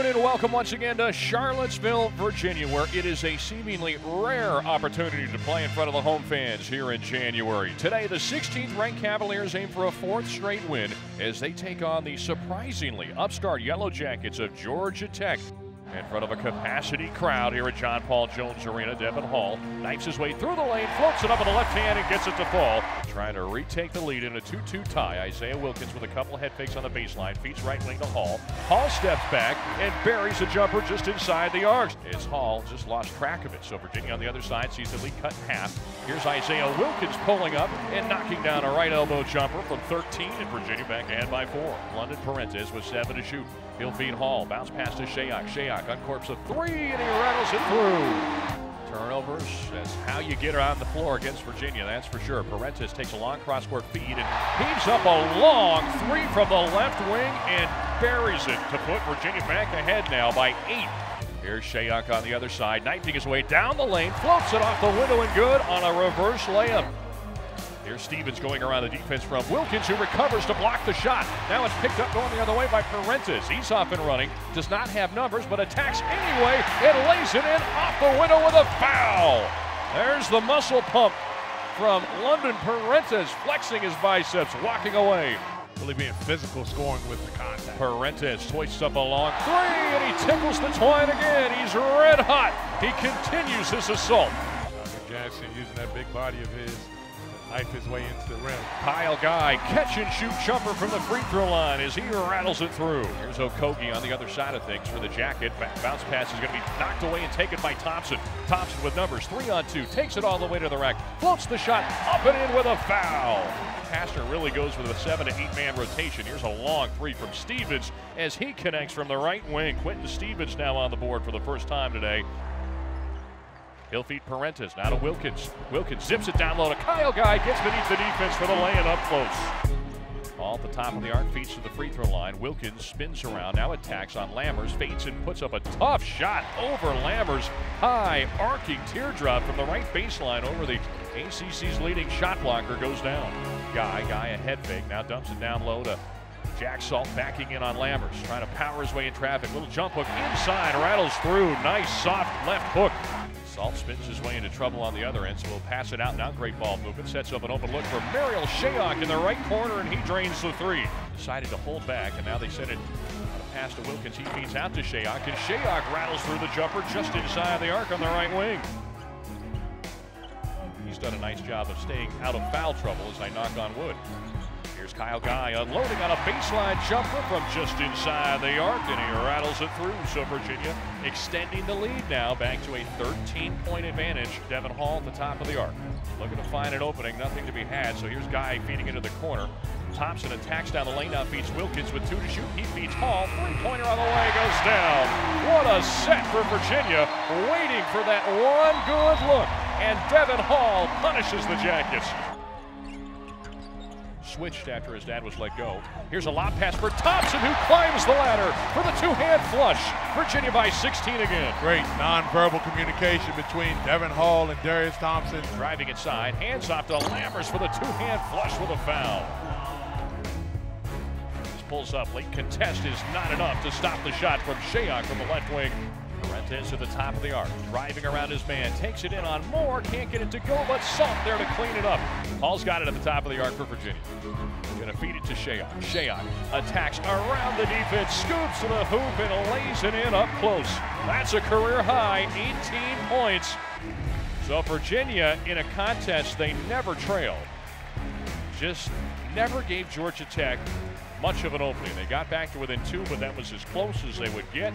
afternoon and welcome once again to Charlottesville, Virginia, where it is a seemingly rare opportunity to play in front of the home fans here in January. Today, the 16th ranked Cavaliers aim for a fourth straight win as they take on the surprisingly upstart Yellow Jackets of Georgia Tech. In front of a capacity crowd here at John Paul Jones Arena, Devon Hall knifes his way through the lane, floats it up with the left hand, and gets it to fall. Trying to retake the lead in a 2-2 tie. Isaiah Wilkins with a couple head fakes on the baseline, feeds right wing to Hall. Hall steps back and buries a jumper just inside the arc. As Hall just lost track of it, so Virginia on the other side sees the lead cut in half. Here's Isaiah Wilkins pulling up and knocking down a right elbow jumper from 13, and Virginia back ahead by four. London Perrantes with seven to shoot. He'll feed Hall, bounce pass to Shayok. Shayok uncorks a three, and he rattles it through. Turnovers, that's how you get around the floor against Virginia, that's for sure. Perrantes takes a long cross-court feed and heaves up a long three from the left wing and buries it to put Virginia back ahead now by eight. Here's Shayok on the other side, knifing his way down the lane, floats it off the window and good on a reverse layup. Here's Stephens going around the defense from Wilkins, who recovers to block the shot. Now it's picked up going the other way by Perrantes. He's off and running, does not have numbers, but attacks anyway and lays it in off the window with a foul. There's the muscle pump from London Perrantes, flexing his biceps, walking away. Really being physical scoring with the contact. Perrantes hoists up a long three, and he tickles the twine again. He's red hot. He continues his assault. Jackson using that big body of his knife his way into the rim. Kyle Guy, catch and shoot jumper from the free throw line as he rattles it through. Here's Okogie on the other side of things for the jacket. Bounce pass is going to be knocked away and taken by Thompson. Thompson with numbers, three on two, takes it all the way to the rack, floats the shot up and in with a foul. Pastner really goes with a seven to eight man rotation. Here's a long three from Stephens as he connects from the right wing. Quinton Stephens now on the board for the first time today. He'll feed Perrantes, now to Wilkins. Wilkins zips it down low to Kyle Guy, gets beneath the defense for the lay-in up close. All at the top of the arc, feeds to the free throw line. Wilkins spins around, now attacks on Lammers, feints and puts up a tough shot over Lammers. High, arcing teardrop from the right baseline over the ACC's leading shot blocker goes down. Guy, Guy a head fake, now dumps it down low to Jack Salt backing in on Lammers, trying to power his way in traffic. Little jump hook inside, rattles through. Nice soft left hook. Salt spins his way into trouble on the other end, so we'll pass it out now. Great ball movement. Sets up an open look for Marial Shayok in the right corner, and he drains the three. Decided to hold back, and now they send it pass to Wilkins. He feeds out to Shayok, and Shayok rattles through the jumper just inside the arc on the right wing. He's done a nice job of staying out of foul trouble as I knock on wood. Here's Kyle Guy unloading on a baseline jumper from just inside the arc, and he rattles it through. So Virginia extending the lead now back to a 13-point advantage. Devon Hall at the top of the arc. Looking to find an opening, nothing to be had. So here's Guy feeding into the corner. Thompson attacks down the lane, now feeds Wilkins with two to shoot. He feeds Hall. Three-pointer on the way, goes down. What a set for Virginia, waiting for that one good look. And Devon Hall punishes the Jackets switched after his dad was let go. Here's a lob pass for Thompson, who climbs the ladder for the two-hand flush. Virginia by 16 again. Great nonverbal communication between Devon Hall and Darius Thompson. Driving inside, hands off to Lammers for the two-hand flush with a foul. This pulls up, late contest is not enough to stop the shot from Shayok from the left wing. Perrantes to the top of the arc, driving around his man, takes it in on Moore, can't get it to go, but Salt there to clean it up. Hall's got it at the top of the arc for Virginia. Gonna feed it to Shayok. Shayok attacks around the defense, scoops to the hoop, and lays it in up close. That's a career high, 18 points. So Virginia, in a contest they never trailed, just never gave Georgia Tech much of an opening. They got back to within two, but that was as close as they would get.